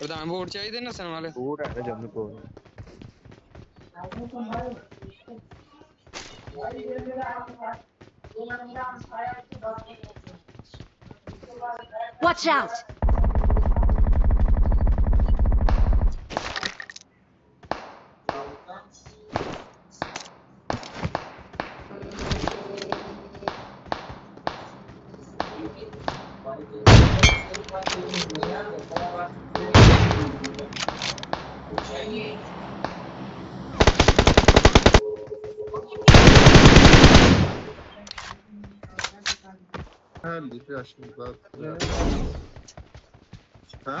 प्रधान board चाहिए थे ना सन वाले बोर्ड है जम्मू को Watch out! Herhalde bir aşkımız daha. Evet. Ha?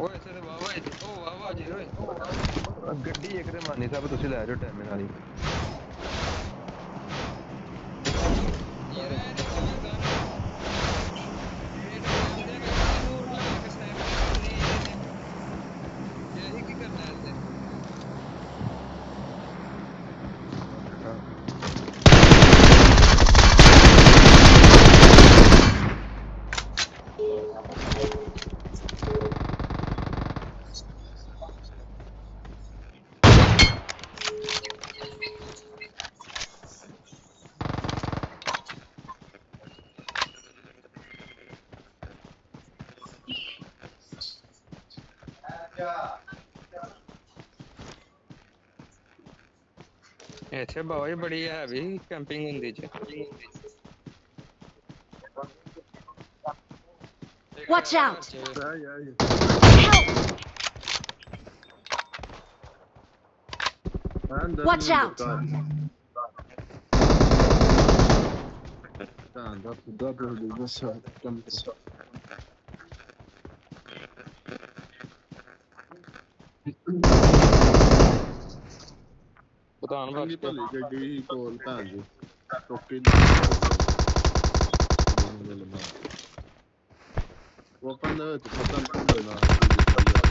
ਓਏ ਇੱਥੇ ਤੇ ਵਾਵਾ ਜੀ ਓ ਵਾਵਾ ਜੀ ਓਏ ਗੱਡੀ ਇੱਕ ਤੇ ਮਾਨੀ ਸਾਹਿਬ ਤੁਸੀਂ ਲੈ ਜਾਓ ਟਾਈਮ ਨਾਲ ਹੀ अच्छा भाई बढ़िया है अभी कैंपिंग इन दीजिए Watch out! Help! Watch out! Tá, dá, dá pra ver essa. Tamam. ਪ੍ਰਧਾਨ ਚੰਗੀ ਬਖਸ਼ ਭਲੀ ਗੱਡੀ ਕੋਲ ਭੈਣ ਜੀ ਟੋਕੇ ਉਹ ਕੰਨ ਤੇ ਪਤਾ ਨਹੀਂ ਲੱਗਦਾ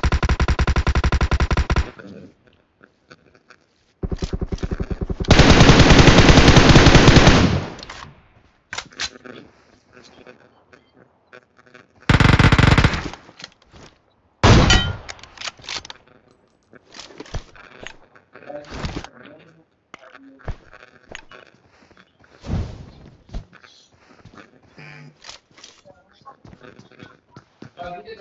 Awesome!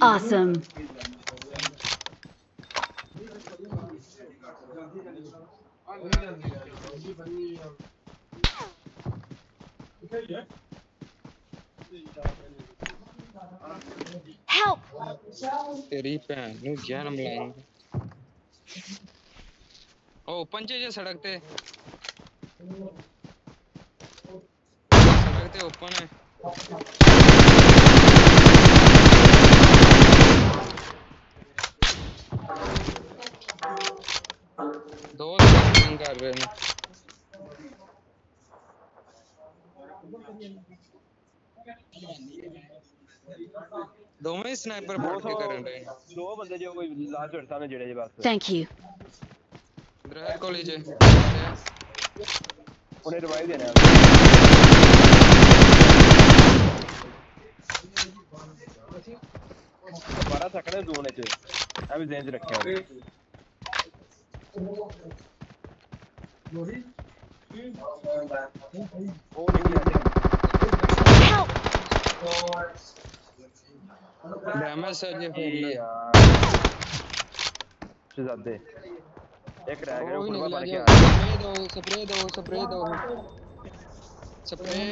Awesome. Help! Terry Pan, no jam. ओ पंचे जे सड़कते सड़कते ओपन है। कर रहे हैं। ਕਰ ਰਹੇ ਨੇ ਦੋਵੇਂ ਸਨਾਈਪਰ ਫੜ ਕੇ ਕਰਨ ਰਹੇ ਨੇ ਦੋ ਬੰਦੇ ਜੋ ਕੋਈ ਲਾਸਟ ਤੁਹਾਡੇ ਸਾਹਮਣੇ ਜਿਹੜੇ ਜੇ ਬਸ Thank you. ਗ੍ਰਹਿ ਕਾਲਜ ਉਹਨੇ ਰਿਵਾਈਵ ਦੇਣਾ ਹੈ। ਬਾਰਾਂ ਸੈਕਿੰਡ ਜ਼ੋਨ ਵਿੱਚ ਇਹ ਵੀ ਜ਼ੇਨ ਚ ਰੱਖਿਆ ਹੋਇਆ। ਉਹ ਨਹੀਂ ਹੈ Help! डैमेज सर ये फ़ोन यार। शहजादे एक रह गया ऊपर वाला क्या? स्प्रे दो स्प्रे दो स्प्रे दो। स्प्रे